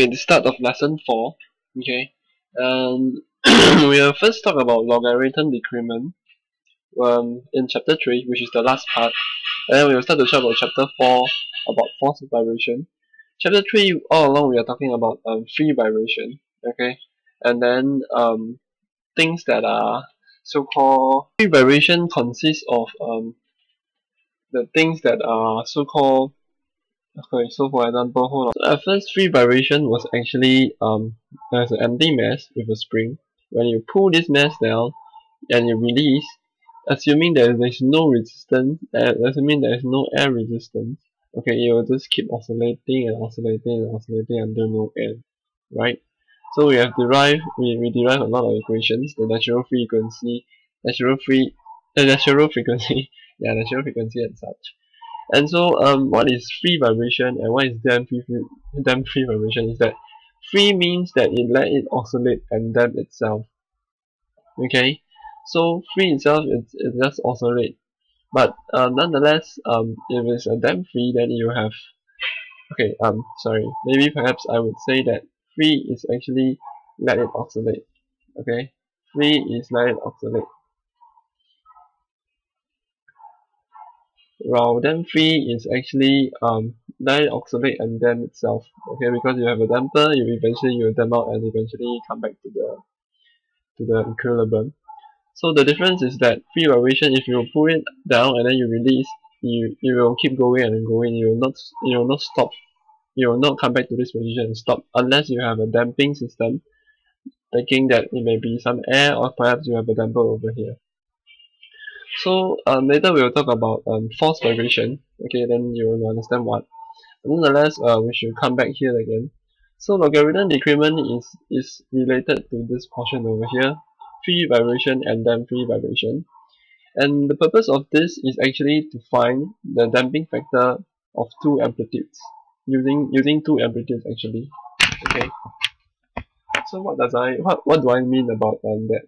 Okay, the start of lesson 4. Okay. Um, we will first talk about logarithm decrement um, in chapter 3, which is the last part. And then we will start to talk about chapter 4 about force vibration. Chapter 3, all along we are talking about um, free vibration. Okay. And then um, things that are so-called free vibration consists of um, the things that are so-called Okay, so for example, hold on. So at first, free vibration was actually um there's an empty mass with a spring. When you pull this mass down and you release, assuming there is no resistance, uh, assuming there is no air resistance, okay, it will just keep oscillating and oscillating and oscillating until no end, right? So we have derived we, we derive a lot of equations, the natural frequency, natural free, the natural frequency, yeah, natural frequency and such. And so, um, what is free vibration and what is damped free, damped free vibration is that free means that it let it oscillate and damp itself. Okay, so free itself it's it just oscillate, but uh, nonetheless, um, if it's a damp free, then you have okay um sorry maybe perhaps I would say that free is actually let it oscillate. Okay, free is let it oscillate. While damp free is actually um it and damp itself okay? Because you have a damper you eventually you damp out and eventually come back to the to the equilibrium. So the difference is that free vibration if you pull it down and then you release you you will keep going and going you will not you will not stop. You will not come back to this position and stop unless you have a damping system thinking that it may be some air or perhaps you have a damper over here so um, later we will talk about um, force vibration. Okay, then you will understand what. Nonetheless, uh, we should come back here again. So logarithm decrement is is related to this portion over here, free vibration and damped free vibration. And the purpose of this is actually to find the damping factor of two amplitudes using using two amplitudes actually. Okay. So what does I what what do I mean about um, that?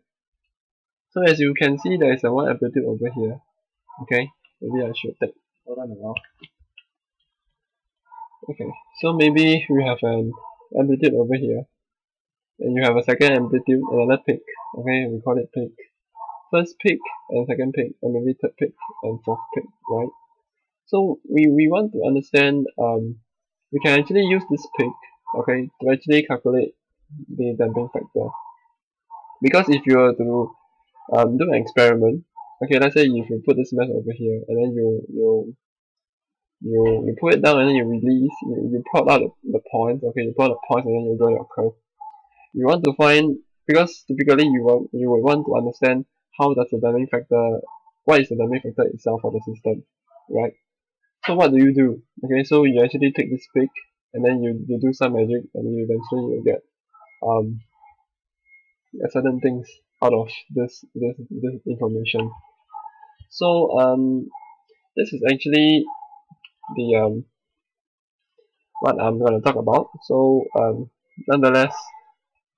So as you can see, there is a one amplitude over here. Okay, maybe I should take. Hold on a while. Okay, so maybe we have an amplitude over here, and you have a second amplitude, another peak. Okay, we call it peak. First peak and second peak, and maybe third peak and fourth peak, right? So we we want to understand. Um, we can actually use this peak, okay, to actually calculate the damping factor. Because if you were to um, do an experiment. Okay, let's say if you put this mass over here and then you you you you put it down and then you release, you, you plot out the, the points, okay, you plot the points and then you draw your curve. You want to find because typically you want you would want to understand how does the damping factor what is the damping factor itself for the system, right? So what do you do? Okay, so you actually take this peak and then you, you do some magic and you eventually you get um certain things out of this this this information. So um this is actually the um what I'm going to talk about. So um nonetheless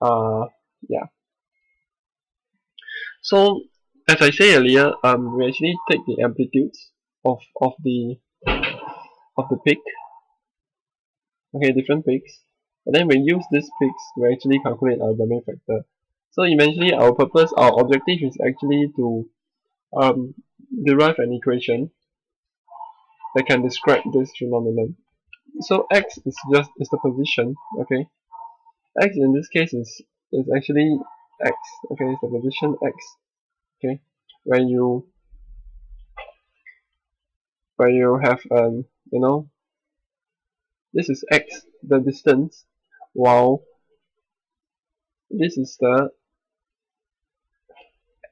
uh yeah. So as I say earlier um we actually take the amplitudes of of the of the peak. Okay different peaks. And then we use these peaks to actually calculate our damping factor so eventually our purpose, our objective is actually to um, derive an equation that can describe this phenomenon. So x is just is the position, okay? x in this case is is actually x, okay? It's the position x, okay? When you where you have um you know this is x the distance while this is the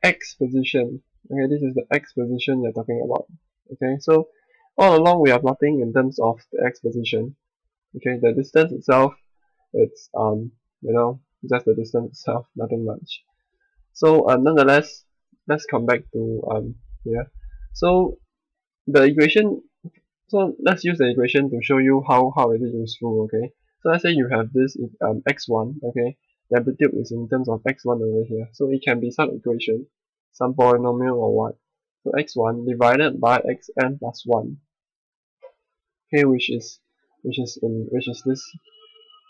x position. Okay this is the x position you're talking about. Okay so all along we are plotting in terms of the x position. Okay the distance itself it's um you know just the distance itself nothing much. So uh, nonetheless let's come back to um here so the equation so let's use the equation to show you how how is it useful okay? So let's say you have this um, x1 okay amplitude is in terms of x1 over here. So it can be some equation, some polynomial or what. So x1 divided by xn plus 1. Okay, which is which is in which is this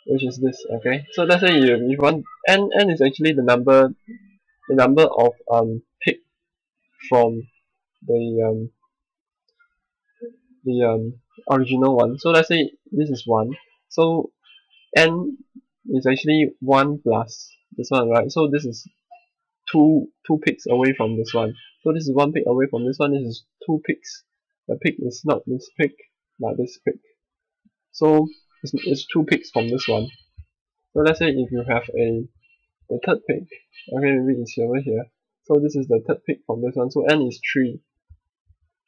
which is this okay so let's say you, you want n n is actually the number the number of um pick from the um the um original one so let's say this is 1 so n is actually 1 plus this one right? So this is two two picks away from this one. So this is one pick away from this one. This is two picks. The pick is not this pick but this pick. So it's, it's two picks from this one. So let's say if you have a the third pick okay maybe it's over here. So this is the third pick from this one. So n is 3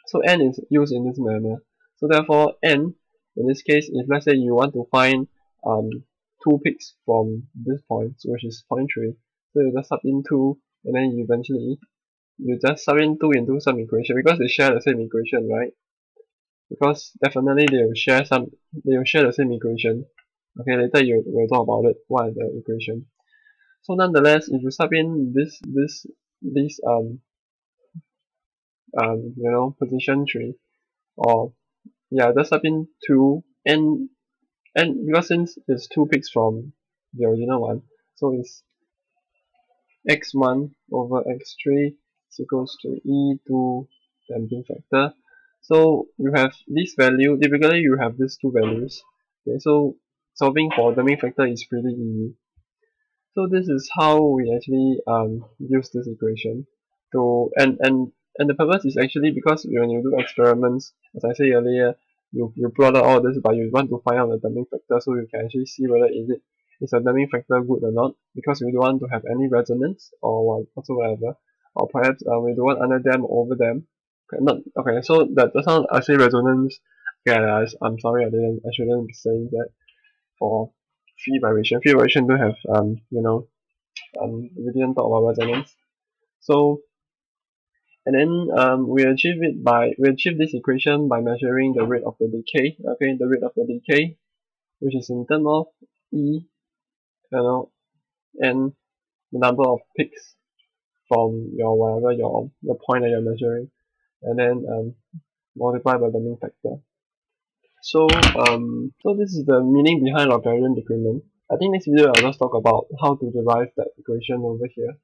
so n is used in this manner. So therefore n in this case if let's say you want to find um two picks from this point which is point 3 so you just sub in 2 and then eventually you just sub in 2 into some equation because they share the same equation right? Because definitely they will share some they will share the same equation okay later you will talk about it what is the equation. So nonetheless if you sub in this this this um um you know position tree or yeah just sub in 2 and and because since it's two picks from the original one so it's x1 over x3 is equals to e2 damping factor. So you have this value typically you have these two values okay? So solving for damping factor is pretty easy. So this is how we actually um, use this equation to and and and the purpose is actually because when you do experiments as I said earlier you, you plot out all this but you want to find out the damping factor so you can actually see whether is it is a damping factor good or not because we don't want to have any resonance or whatsoever. Or perhaps uh, we don't want under them over them. Okay, not okay so that does not actually resonance okay I, I'm sorry I didn't I shouldn't be saying that for free vibration. Free vibration do have um you know um we didn't talk about resonance. So and then um, we achieve it by we achieve this equation by measuring the rate of the decay okay? The rate of the decay which is in terms of e you know and the number of picks from your whatever your the point that you're measuring. And then um, multiply by the mean factor. So um so this is the meaning behind logarithm decrement. I think next video I'll just talk about how to derive that equation over here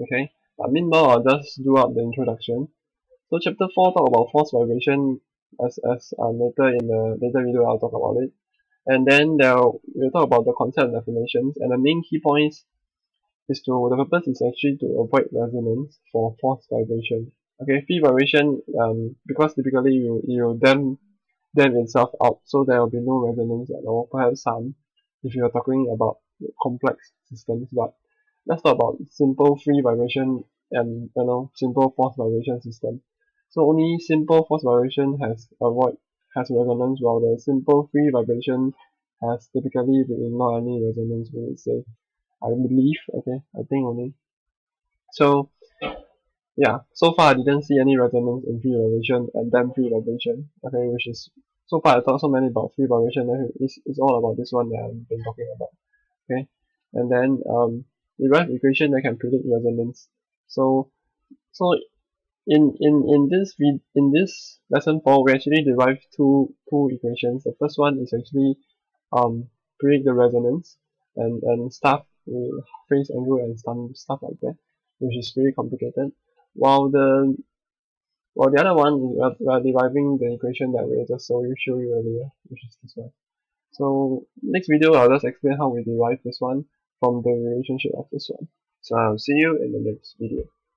okay but meanwhile I'll just do up the introduction. So chapter 4 talk about force vibration as, as um, later in the later video I'll talk about it. And then there we'll talk about the concept definitions and the main key points is to the purpose is actually to avoid resonance for force vibration okay free vibration um because typically you you damp damp itself out so there will be no resonance at all perhaps some if you are talking about complex systems but let's talk about simple free vibration and you know simple force vibration system. So only simple force vibration has avoid has resonance while the simple free vibration has typically not any resonance we would say I believe. Okay I think only. So yeah so far I didn't see any resonance in free vibration and then free vibration. Okay which is so far I talked so many about free vibration. It's, it's all about this one that I've been talking about. Okay and then um derive equation that can predict resonance. So so in in in this in this lesson 4 we actually derive two two equations. The first one is actually um predict the resonance and and stuff with phase angle and some stuff like that which is really complicated. While the while the other one we are, we are deriving the equation that we just saw you show you earlier which is this one. So next video I'll just explain how we derive this one from the relationship of this one. So I'll see you in the next video